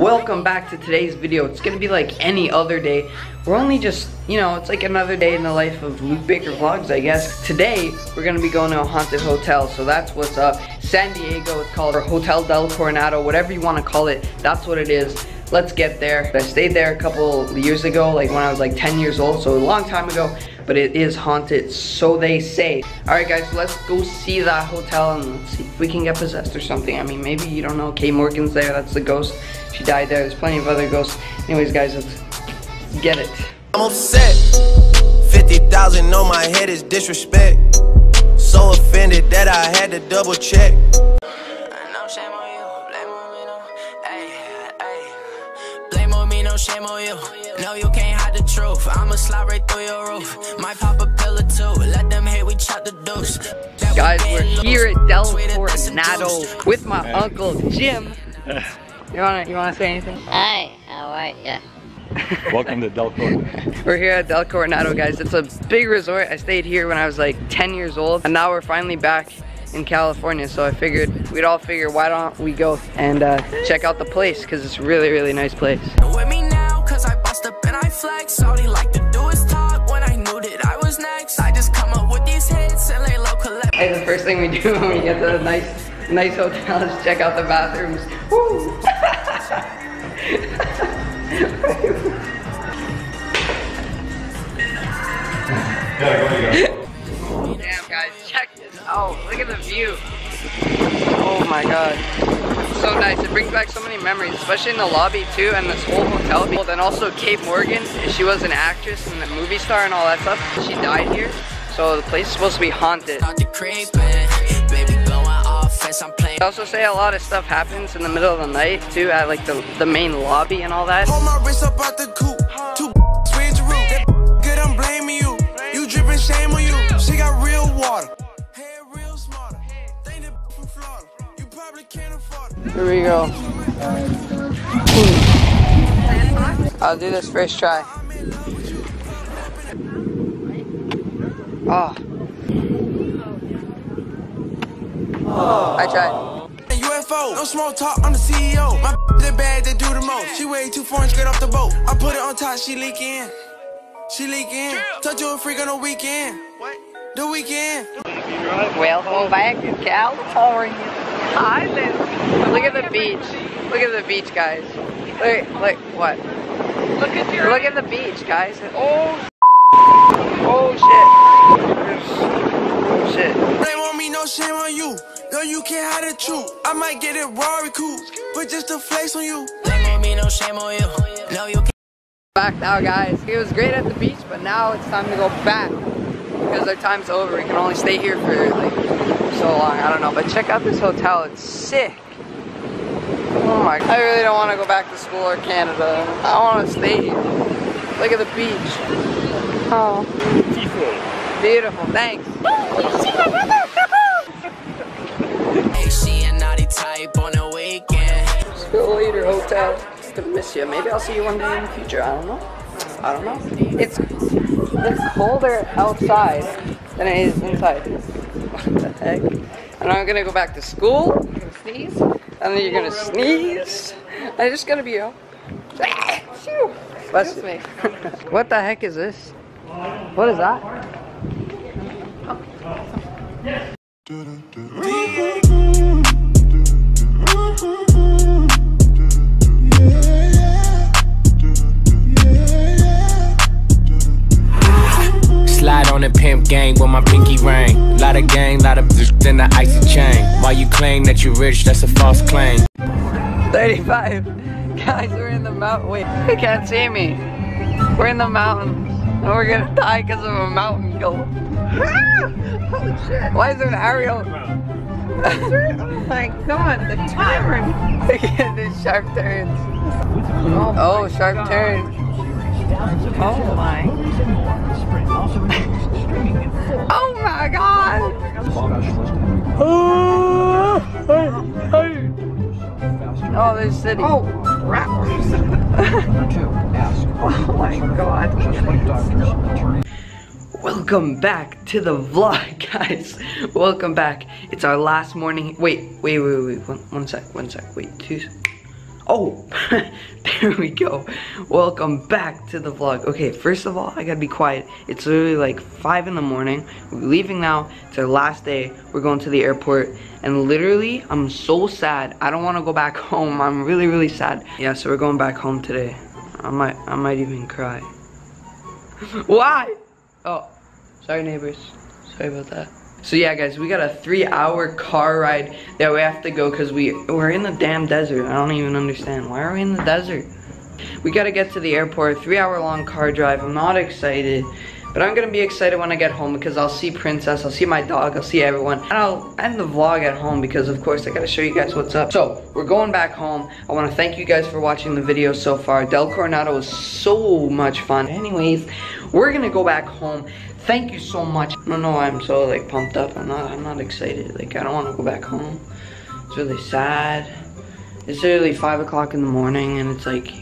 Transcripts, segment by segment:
welcome back to today's video. It's gonna be like any other day. We're only just, you know, it's like another day in the life of Luke Baker Vlogs, I guess. Today, we're gonna be going to a haunted hotel, so that's what's up. San Diego, it's called or Hotel Del Coronado, whatever you wanna call it, that's what it is. Let's get there. I stayed there a couple years ago, like when I was like 10 years old, so a long time ago but it is haunted, so they say. All right, guys, let's go see that hotel and see if we can get possessed or something. I mean, maybe, you don't know, Kate Morgan's there, that's the ghost. She died there, there's plenty of other ghosts. Anyways, guys, let's get it. I'm upset. 50,000 on my head is disrespect. So offended that I had to double check. No shame on you. Blame on me, no, Ay, ay. Blame on me, no shame on you No, you can't hide the truth. I'ma slide right through your roof. Might pop a pillar too. Let them hate we chop the deuce. Guys, we're here at Del Coronado with my uncle Jim. You wanna you wanna say anything? Hi, how are you? Welcome to Del Coronado. We're here at Del Coronado, guys. It's a big resort. I stayed here when I was like 10 years old, and now we're finally back in California. So I figured we'd all figure why don't we go and uh, check out the place because it's really, really nice place. With me now, cause I bust up and I flex. All he like to do is talk when I knew that I was next. I just come up with these hits and lay low collect. Hey, the first thing we do when we get to the nice, nice hotel is check out the bathrooms. Woo! Damn guys, check this out. Look at the view. Oh my god. So nice. It brings back so many memories, especially in the lobby too, and this whole hotel. Then also Kate Morgan, she was an actress and a movie star and all that stuff. She died here. So the place is supposed to be haunted. I also say a lot of stuff happens in the middle of the night too at like the, the main lobby and all that. Hold my wrist up out the coop. Two switch. That good, I'm blaming you. You dripping shame on you. She got real water. Head real smarter. Think that from Florida. You probably can't afford it. Here we go. I'll do this first try. Oh. I tried. UFO, no small talk, I'm the CEO. My the bad, they do the most. She way too foreign, straight off the boat. I put it on top, she leak in. She leak in. Touch you a freak on the weekend. What? The weekend. Welcome oh, back to California. Island. Look at the beach. Look at the beach, guys. Look, look, what? Look at your. Look at the beach, guys. Oh. Oh shit. Oh shit. Blame on me, no shame on you. No, you can't hide the truth. I might get it Rory cool, but just to flex on you. Blame on me, no shame on you. No, you can't. Back now, guys. It was great at the beach, but now it's time to go back because our time's over. We can only stay here for like so long. I don't know, but check out this hotel. It's sick. Oh my! I really don't want to go back to school or Canada. I want to stay here. Look at the beach. Oh. Beautiful. Beautiful. Thanks. Hey, weekend. See you later, hotel. Gonna miss you. Maybe I'll see you one day in the future. I don't know. I don't know. It's it's colder outside than it is inside. What the heck? And I'm gonna go back to school. I'm gonna sneeze. And then you're gonna sneeze. I'm just gonna be a. Phew. Bless you. what the heck is this? What is that? Slide on the pimp gang with my pinky ring. Lot of gang, lot of in the icy chain. While you claim that you're rich, that's a false claim. 35. Guys, we're in the mountain. Wait, you can't see me. We're in the mountains. And we're gonna die because of a mountain goat. Holy oh, shit. Why is there an Ariel? Oh my god, the. Look at these sharp turns. Oh, sharp turns. Oh my. Oh my god! Oh, there's city. Oh, crap. oh my god. Welcome back to the vlog, guys. Welcome back. It's our last morning. Wait, wait, wait, wait. One, one sec, one sec. Wait, two. Oh, there we go. Welcome back to the vlog. Okay, first of all, I gotta be quiet. It's literally like 5 in the morning. We're leaving now. It's our last day. We're going to the airport. And literally, I'm so sad. I don't want to go back home. I'm really, really sad. Yeah, so we're going back home today. I might, I might even cry. Why? Oh, sorry neighbors. Sorry about that. So yeah, guys, we got a three-hour car ride that we have to go because we we're in the damn desert. I don't even understand. Why are we in the desert? We gotta get to the airport. Three-hour-long car drive. I'm not excited, but I'm gonna be excited when I get home because I'll see Princess, I'll see my dog, I'll see everyone, and I'll end the vlog at home because of course I gotta show you guys what's up. So we're going back home. I want to thank you guys for watching the video so far. Del Coronado was so much fun. Anyways, we're gonna go back home thank you so much. I don't know why I'm so like pumped up. I'm not I'm not excited. Like I don't want to go back home. It's really sad. It's literally five o'clock in the morning and it's like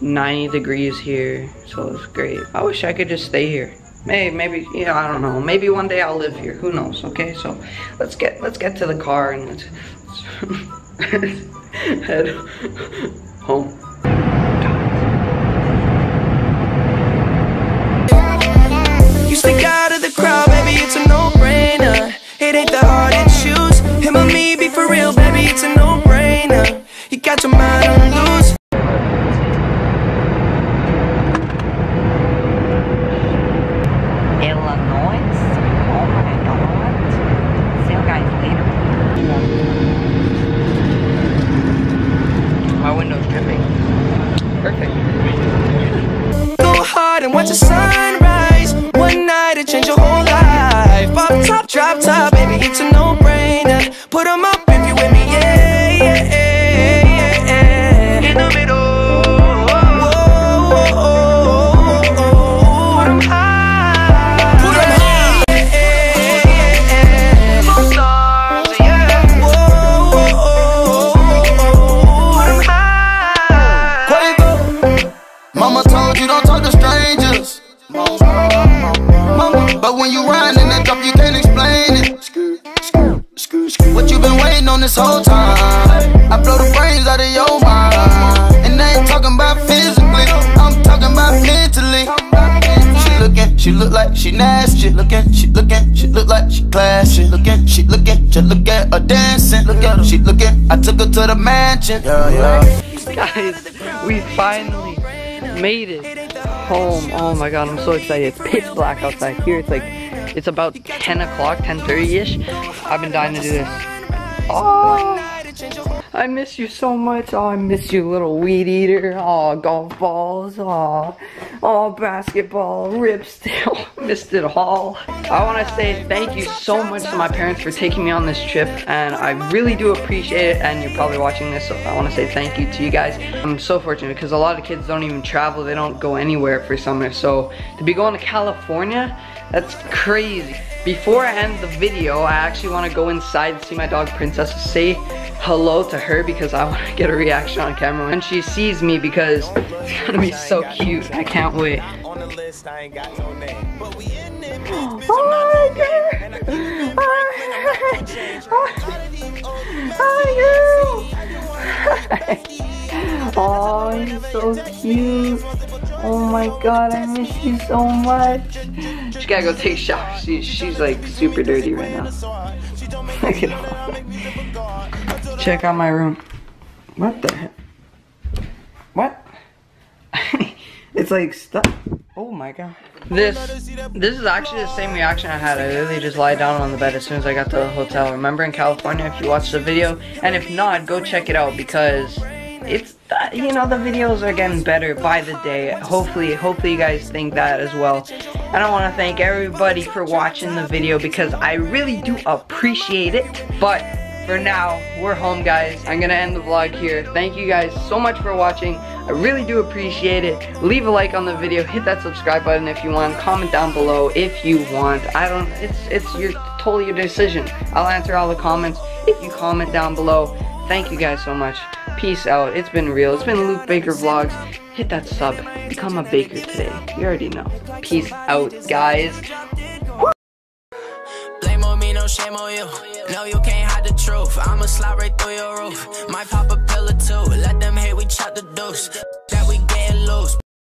90 degrees here. So it's great. I wish I could just stay here. Maybe, maybe, yeah, I don't know. Maybe one day I'll live here. Who knows? Okay, so let's get let's get to the car and let's, let's head home. Ain't the hard to choose. Him or me, be for real, baby, it's a no-brainer. You got your mind on loose. It's a no-brainer. Put 'em up she look like she nasty. Looking, she looking, she look like she classy. Looking, she looking, just look at her dancing. Look at her, she looking. I took her to the mansion. Yeah, yeah. Guys, we finally made it home. Oh my god, I'm so excited. It's pitch black outside. Here it's like, it's about 10 o'clock, 10.30ish. I've been dying to do this. Oh, I miss you so much. Oh, I miss you, little weed eater. Oh, golf balls. Oh, oh basketball. Rips. missed it all. I want to say thank you so much to my parents for taking me on this trip, and I really do appreciate it. And you're probably watching this, so I want to say thank you to you guys. I'm so fortunate because a lot of kids don't even travel. They don't go anywhere for summer. So to be going to California, that's crazy. Before I end the video, I actually want to go inside and see my dog Princess say hello to her because I want to get a reaction on camera when she sees me because it's gonna be so cute. I can't wait. On the list, I ain't got no name. But we in there, bitch, bitch, Oh my god! And I Oh, you're so cute. Oh my god, I miss you so much. She gotta go take a shower. She, she's like super dirty right now. Look at all. Check out my room. What the heck? What? it's like stuff. Oh my god. This this is actually the same reaction I had. I literally just lied down on the bed as soon as I got to the hotel. Remember in California if you watched the video? And if not, go check it out because it's you know the videos are getting better by the day. Hopefully, hopefully you guys think that as well. And I want to thank everybody for watching the video because I really do appreciate it. But for now, we're home guys. I'm gonna end the vlog here. Thank you guys so much for watching. I really do appreciate it. Leave a like on the video, hit that subscribe button if you want, comment down below if you want. I don't, it's, it's your, totally your decision. I'll answer all the comments if you comment down below. Thank you guys so much. Peace out. It's been real. It's been Luke Baker Vlogs. Hit that sub. Become a baker today. You already know. Peace out, guys. Blame I'ma slide right through your roof. Might pop a pill or two. Let them hate we chop the deuce. That we get loose.